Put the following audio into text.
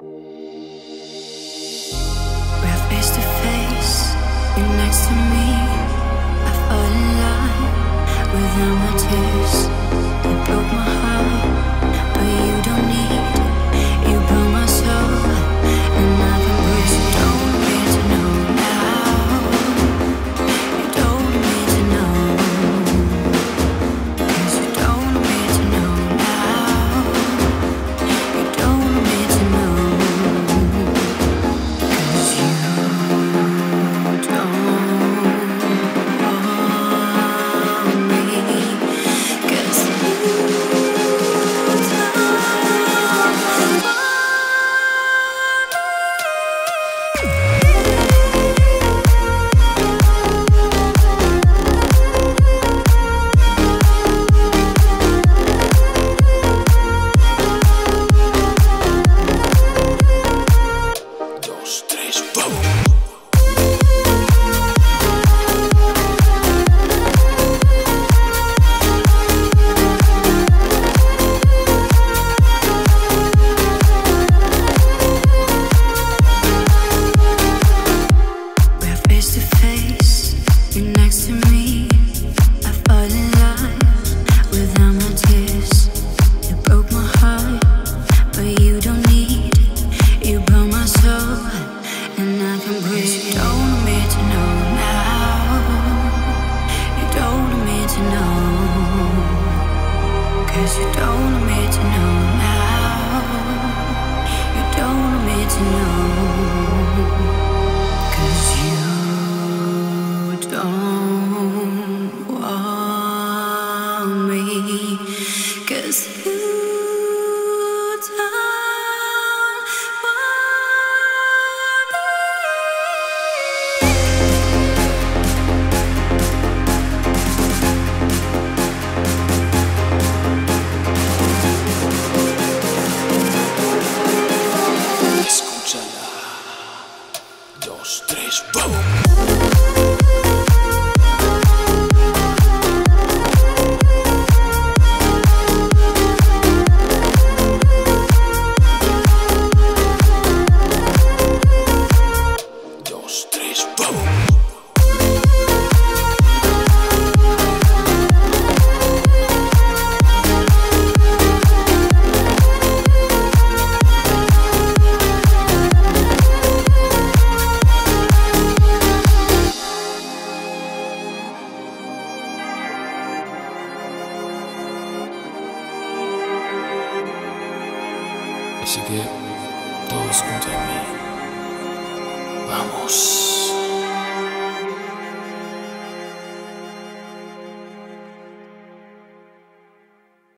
We're face to face, you're next to me. Cause you don't want me to know now. You don't want me to you don't want you dos, tres, ¡boom! Así que todos contra mí. Vamos.